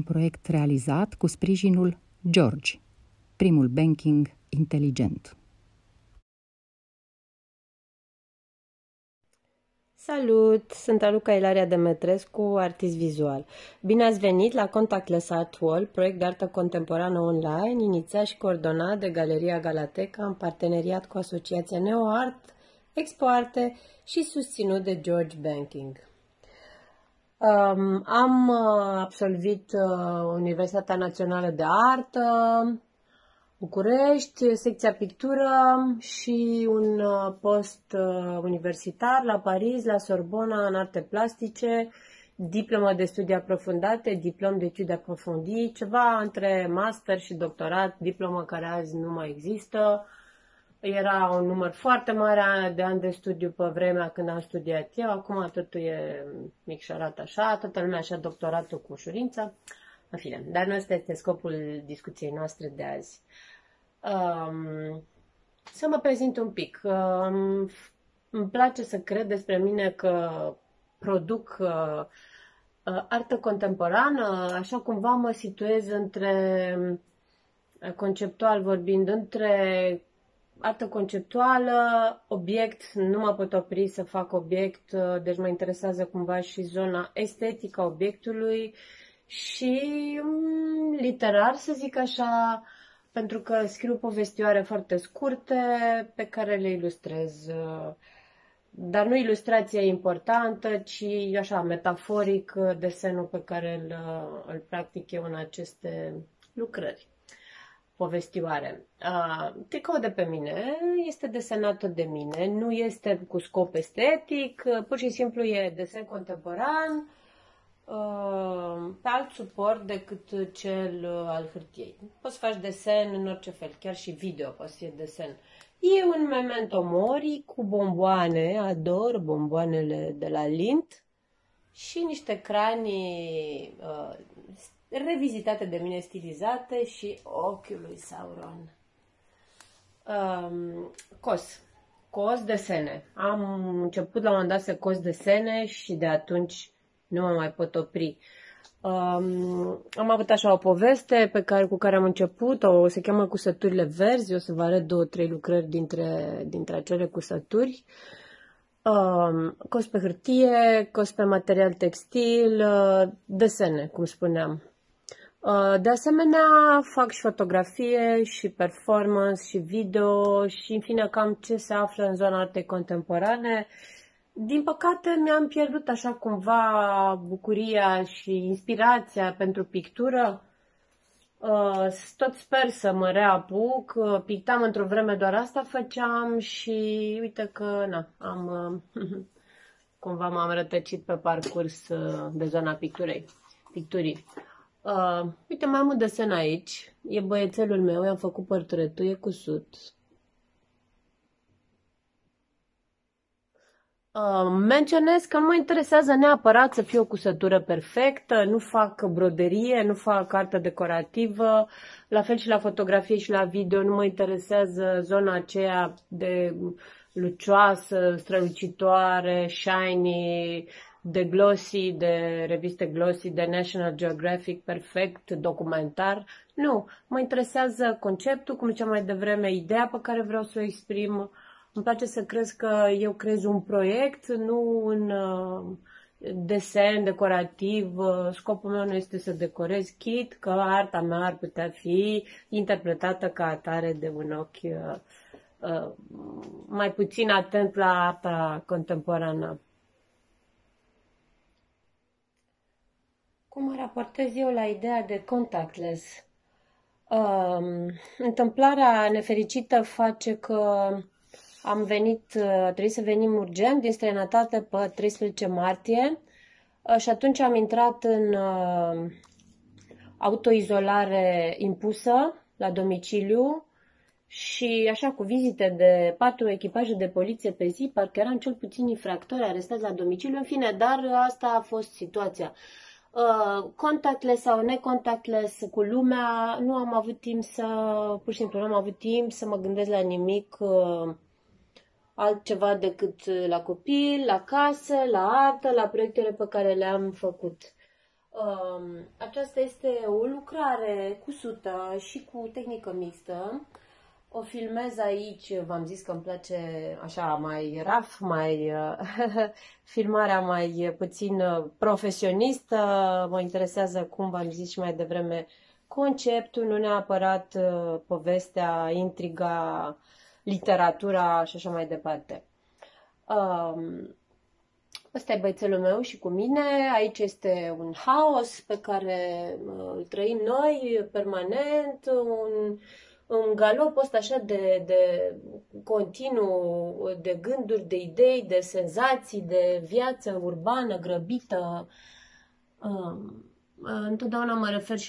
un proiect realizat cu sprijinul George, primul banking inteligent. Salut! Sunt Aluca Ilaria Demetrescu, artist vizual. Bine ați venit la Contactless Art Wall, proiect de artă contemporană online, inițiat și coordonat de Galeria Galateca în parteneriat cu Asociația NeoArt, Expoarte și susținut de George Banking. Um, am uh, absolvit uh, Universitatea Națională de Artă, București, secția pictură și un uh, post uh, universitar la Paris, la Sorbona, în arte plastice, diplomă de studii aprofundate, diplom de studii aprofundii, ceva între master și doctorat, diplomă care azi nu mai există. Era un număr foarte mare de ani de studiu pe vremea când am studiat eu, acum totul e micșorat așa, toată lumea așa doctoratul cu ușurință. În fine, dar nu ăsta este scopul discuției noastre de azi. Um, să mă prezint un pic. Um, îmi place să cred despre mine că produc uh, uh, artă contemporană, așa cumva mă situez între, uh, conceptual vorbind, între artă conceptuală, obiect, nu mă pot opri să fac obiect, uh, deci mă interesează cumva și zona estetică a obiectului și um, literar, să zic așa, pentru că scriu povestioare foarte scurte pe care le ilustrez. Dar nu ilustrația e importantă, ci așa, metaforic, desenul pe care îl, îl practic eu în aceste lucrări povestioare. Tricou de pe mine este desenată de mine, nu este cu scop estetic, pur și simplu e desen contemporan, Uh, pe alt suport decât cel uh, al hârtiei. Poți să faci desen în orice fel, chiar și video poți să fie desen. E un memento mori cu bomboane, ador bomboanele de la Lint și niște cranii uh, revizitate de mine, stilizate și ochiul lui Sauron. Um, cos. Cos desene. Am început la un moment dat să cos desene și de atunci nu mă mai pot opri. Um, am avut așa o poveste pe care, cu care am început, o se cheamă Cusăturile Verzi, o să vă arăt două, trei lucrări dintre, dintre acele cusături. Um, cos pe hârtie, cos pe material textil, uh, desene, cum spuneam. Uh, de asemenea, fac și fotografie, și performance, și video, și în fine cam ce se află în zona artei contemporane. Uh, din păcate mi-am pierdut așa cumva bucuria și inspirația pentru pictură. Uh, tot sper să mă reapuc. Uh, pictam într-o vreme, doar asta făceam și uite că na, am uh, cumva m-am rătăcit pe parcurs de zona picturei, picturii. Uh, uite, mai am un desen aici. E băiețelul meu, i-am făcut portretul, e cusut. Uh, menționez că nu mă interesează neapărat să fie o cusătură perfectă, nu fac broderie, nu fac carte decorativă, la fel și la fotografie și la video nu mă interesează zona aceea de lucioasă, strălucitoare, shiny, de glossy, de reviste glossy, de National Geographic, perfect, documentar. Nu, mă interesează conceptul, cum ziceam mai devreme, ideea pe care vreau să o exprim, îmi place să crezi că eu creez un proiect, nu un uh, desen decorativ. Uh, scopul meu nu este să decorez chit, că arta mea ar putea fi interpretată ca atare de un ochi uh, uh, mai puțin atent la arta contemporană. Cum mă raportez eu la ideea de contactless? Uh, întâmplarea nefericită face că am venit, uh, trebuie să venim urgent din străinătate pe 13 martie uh, și atunci am intrat în uh, autoizolare impusă la domiciliu și așa cu vizite de patru echipaje de poliție pe zi, parcă eram cel puțin infractori arestați la domiciliu, în fine, dar asta a fost situația. Contactless sau necontactless cu lumea, nu am avut timp să, pur și simplu nu am avut timp să mă gândesc la nimic altceva decât la copil, la casă, la artă, la proiectele pe care le-am făcut. Um, aceasta este o lucrare cusută și cu tehnică mixtă. O filmez aici, v-am zis că îmi place așa mai raf, mai filmarea mai puțin profesionistă. Mă interesează, cum v-am zis și mai devreme, conceptul, nu neapărat uh, povestea, intriga, literatura și așa mai departe. Um, Ăsta e băiețelul meu și cu mine. Aici este un haos pe care uh, îl trăim noi permanent, un, un galop ăsta așa de, de continuu, de gânduri, de idei, de senzații, de viață urbană grăbită. Um, întotdeauna mă refer și la